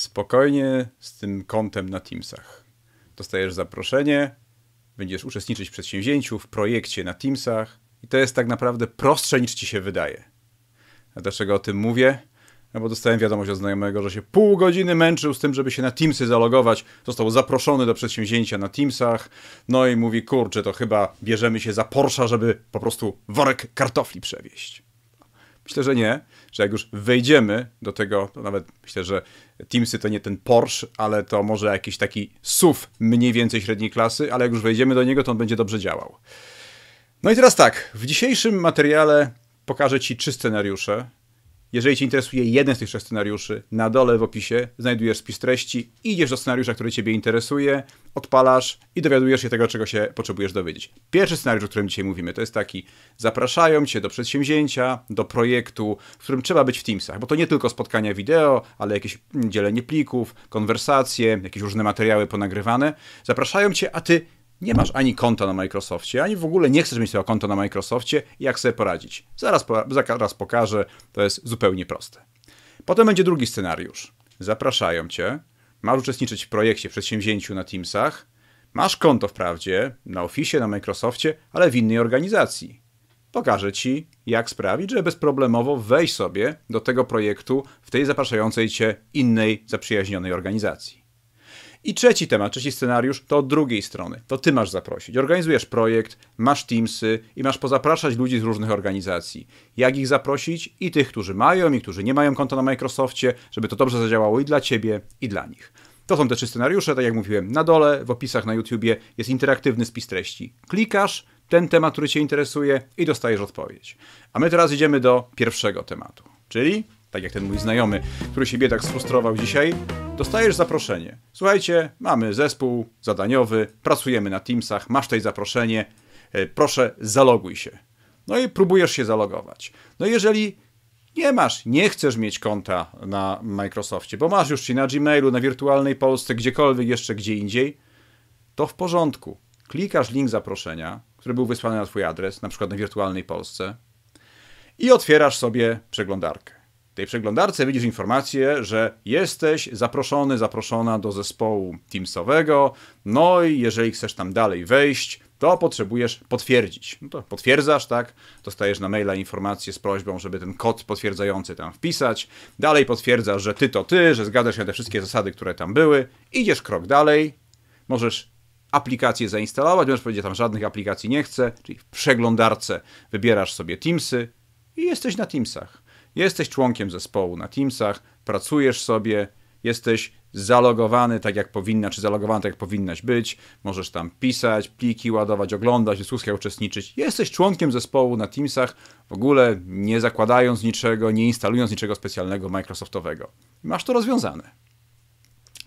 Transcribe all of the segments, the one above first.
spokojnie z tym kontem na Teamsach. Dostajesz zaproszenie, będziesz uczestniczyć w przedsięwzięciu, w projekcie na Teamsach i to jest tak naprawdę prostsze niż ci się wydaje. A dlaczego o tym mówię? No bo dostałem wiadomość od znajomego, że się pół godziny męczył z tym, żeby się na Teamsy zalogować. Został zaproszony do przedsięwzięcia na Teamsach. No i mówi, kurczę, to chyba bierzemy się za Porsche, żeby po prostu worek kartofli przewieźć. Myślę, że nie, że jak już wejdziemy do tego, to nawet myślę, że Teamsy to nie ten Porsche, ale to może jakiś taki SUV mniej więcej średniej klasy, ale jak już wejdziemy do niego, to on będzie dobrze działał. No i teraz tak, w dzisiejszym materiale pokażę Ci trzy scenariusze, jeżeli Cię interesuje jeden z tych trzech scenariuszy, na dole w opisie znajdujesz spis treści, idziesz do scenariusza, który Ciebie interesuje, odpalasz i dowiadujesz się tego, czego się potrzebujesz dowiedzieć. Pierwszy scenariusz, o którym dzisiaj mówimy, to jest taki: zapraszają Cię do przedsięwzięcia, do projektu, w którym trzeba być w Teamsach, bo to nie tylko spotkania wideo, ale jakieś dzielenie plików, konwersacje, jakieś różne materiały ponagrywane. Zapraszają Cię, a Ty nie masz ani konta na Microsoftie, ani w ogóle nie chcesz mieć tego konta na Microsoftie, jak sobie poradzić. Zaraz, zaraz pokażę, to jest zupełnie proste. Potem będzie drugi scenariusz. Zapraszają cię, masz uczestniczyć w projekcie, przedsięwzięciu na Teamsach, masz konto wprawdzie na Office, na Microsoftie, ale w innej organizacji. Pokażę ci, jak sprawić, że bezproblemowo wejść sobie do tego projektu w tej zapraszającej cię innej, zaprzyjaźnionej organizacji. I trzeci temat, trzeci scenariusz to od drugiej strony. To ty masz zaprosić. Organizujesz projekt, masz Teamsy i masz pozapraszać ludzi z różnych organizacji. Jak ich zaprosić? I tych, którzy mają, i którzy nie mają konta na Microsoftie, żeby to dobrze zadziałało i dla ciebie, i dla nich. To są te trzy scenariusze, tak jak mówiłem, na dole, w opisach na YouTubie jest interaktywny spis treści. Klikasz ten temat, który cię interesuje i dostajesz odpowiedź. A my teraz idziemy do pierwszego tematu, czyli tak jak ten mój znajomy, który się biedak sfrustrował dzisiaj, dostajesz zaproszenie. Słuchajcie, mamy zespół zadaniowy, pracujemy na Teamsach, masz tutaj zaproszenie, e, proszę zaloguj się. No i próbujesz się zalogować. No jeżeli nie masz, nie chcesz mieć konta na Microsoftie, bo masz już ci na Gmailu, na wirtualnej Polsce, gdziekolwiek jeszcze gdzie indziej, to w porządku. Klikasz link zaproszenia, który był wysłany na twój adres, na przykład na wirtualnej Polsce i otwierasz sobie przeglądarkę tej przeglądarce widzisz informację, że jesteś zaproszony, zaproszona do zespołu Teamsowego, no i jeżeli chcesz tam dalej wejść, to potrzebujesz potwierdzić. No to potwierdzasz, tak? Dostajesz na maila informację z prośbą, żeby ten kod potwierdzający tam wpisać. Dalej potwierdzasz, że ty to ty, że zgadzasz się na te wszystkie zasady, które tam były. Idziesz krok dalej. Możesz aplikację zainstalować, możesz powiedzieć, tam żadnych aplikacji nie chcę, czyli w przeglądarce wybierasz sobie Teamsy i jesteś na Teamsach. Jesteś członkiem zespołu na Teamsach, pracujesz sobie, jesteś zalogowany tak jak powinna, czy zalogowany tak jak powinnaś być, możesz tam pisać, pliki ładować, oglądać, dyskusjach uczestniczyć. Jesteś członkiem zespołu na Teamsach, w ogóle nie zakładając niczego, nie instalując niczego specjalnego Microsoftowego. Masz to rozwiązane.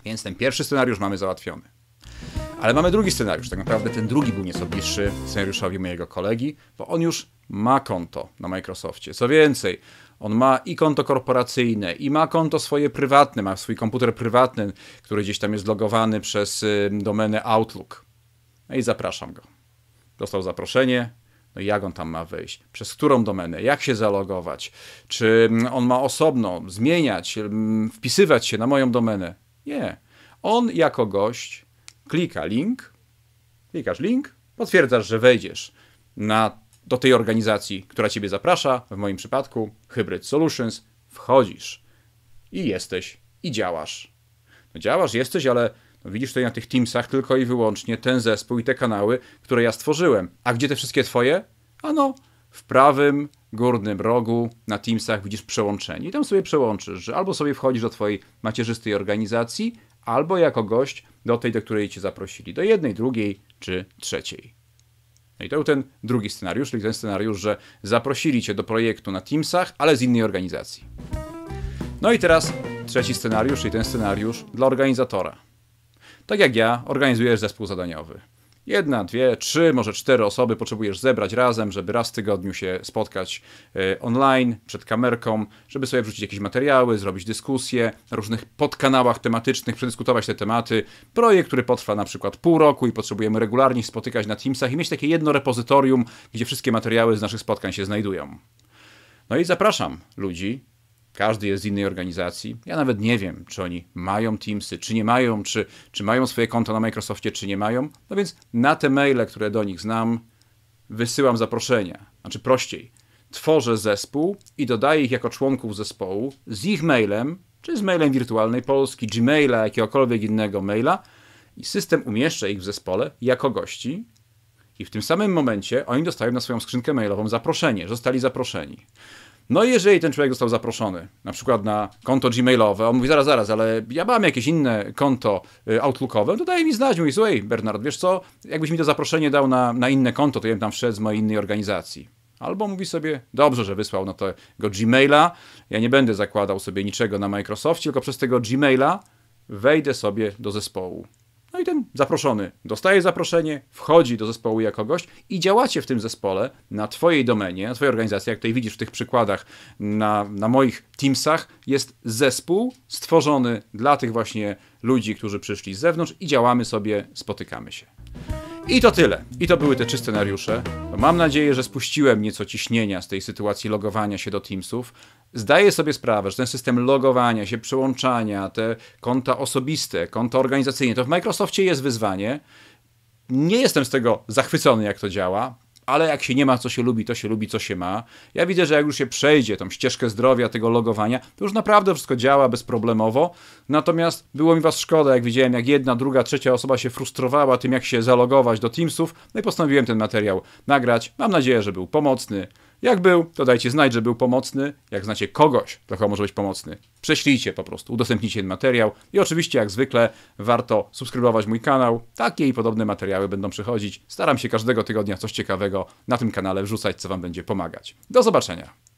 Więc ten pierwszy scenariusz mamy załatwiony. Ale mamy drugi scenariusz. Tak naprawdę ten drugi był nieco bliższy scenariuszowi mojego kolegi, bo on już ma konto na Microsoftie. Co więcej, on ma i konto korporacyjne, i ma konto swoje prywatne, ma swój komputer prywatny, który gdzieś tam jest logowany przez y, domenę Outlook. No i zapraszam go. Dostał zaproszenie, no i jak on tam ma wejść? Przez którą domenę? Jak się zalogować? Czy mm, on ma osobno zmieniać, mm, wpisywać się na moją domenę? Nie. On jako gość klika link, klikasz link, potwierdzasz, że wejdziesz na do tej organizacji, która Ciebie zaprasza, w moim przypadku Hybrid Solutions, wchodzisz i jesteś i działasz. No działasz, jesteś, ale no widzisz tutaj na tych Teamsach tylko i wyłącznie ten zespół i te kanały, które ja stworzyłem. A gdzie te wszystkie Twoje? Ano, w prawym górnym rogu na Teamsach widzisz przełączenie. I tam sobie przełączysz, że albo sobie wchodzisz do Twojej macierzystej organizacji, albo jako gość do tej, do której Cię zaprosili. Do jednej, drugiej czy trzeciej. No i to był ten drugi scenariusz, czyli ten scenariusz, że zaprosili cię do projektu na Teamsach, ale z innej organizacji. No i teraz trzeci scenariusz, czyli ten scenariusz dla organizatora. Tak jak ja, organizujesz zespół zadaniowy. Jedna, dwie, trzy, może cztery osoby potrzebujesz zebrać razem, żeby raz w tygodniu się spotkać e, online, przed kamerką, żeby sobie wrzucić jakieś materiały, zrobić dyskusje na różnych podkanałach tematycznych, przedyskutować te tematy. Projekt, który potrwa na przykład pół roku i potrzebujemy regularnie spotykać na Teamsach i mieć takie jedno repozytorium, gdzie wszystkie materiały z naszych spotkań się znajdują. No i zapraszam ludzi każdy jest z innej organizacji. Ja nawet nie wiem, czy oni mają Teamsy, czy nie mają, czy, czy mają swoje konto na Microsoftie, czy nie mają. No więc na te maile, które do nich znam, wysyłam zaproszenia. Znaczy prościej, tworzę zespół i dodaję ich jako członków zespołu z ich mailem, czy z mailem wirtualnej Polski, Gmaila, jakiegokolwiek innego maila i system umieszcza ich w zespole jako gości i w tym samym momencie oni dostają na swoją skrzynkę mailową zaproszenie, zostali zaproszeni. No i jeżeli ten człowiek został zaproszony, na przykład na konto gmailowe, on mówi zaraz, zaraz, ale ja mam jakieś inne konto y, outlookowe, to daj mi znać, mówi, słuchaj Bernard, wiesz co, jakbyś mi to zaproszenie dał na, na inne konto, to ja bym tam wszedł z mojej innej organizacji. Albo mówi sobie, dobrze, że wysłał na tego Gmaila, ja nie będę zakładał sobie niczego na Microsoftie, tylko przez tego Gmaila wejdę sobie do zespołu. I ten zaproszony dostaje zaproszenie, wchodzi do zespołu jako gość i działacie w tym zespole na Twojej domenie, na Twojej organizacji. Jak tutaj widzisz w tych przykładach na, na moich Teamsach, jest zespół stworzony dla tych właśnie ludzi, którzy przyszli z zewnątrz i działamy sobie, spotykamy się. I to tyle. I to były te trzy scenariusze. Mam nadzieję, że spuściłem nieco ciśnienia z tej sytuacji logowania się do Teamsów. Zdaję sobie sprawę, że ten system logowania się, przyłączania, te konta osobiste, konta organizacyjne, to w Microsoftie jest wyzwanie. Nie jestem z tego zachwycony, jak to działa ale jak się nie ma, co się lubi, to się lubi, co się ma. Ja widzę, że jak już się przejdzie tą ścieżkę zdrowia, tego logowania, to już naprawdę wszystko działa bezproblemowo. Natomiast było mi was szkoda, jak widziałem, jak jedna, druga, trzecia osoba się frustrowała tym, jak się zalogować do Teamsów. No i postanowiłem ten materiał nagrać. Mam nadzieję, że był pomocny. Jak był, to dajcie znać, że był pomocny. Jak znacie kogoś, kto może być pomocny, prześlijcie po prostu, udostępnijcie ten materiał. I oczywiście, jak zwykle, warto subskrybować mój kanał. Takie i podobne materiały będą przychodzić. Staram się każdego tygodnia coś ciekawego na tym kanale wrzucać, co Wam będzie pomagać. Do zobaczenia.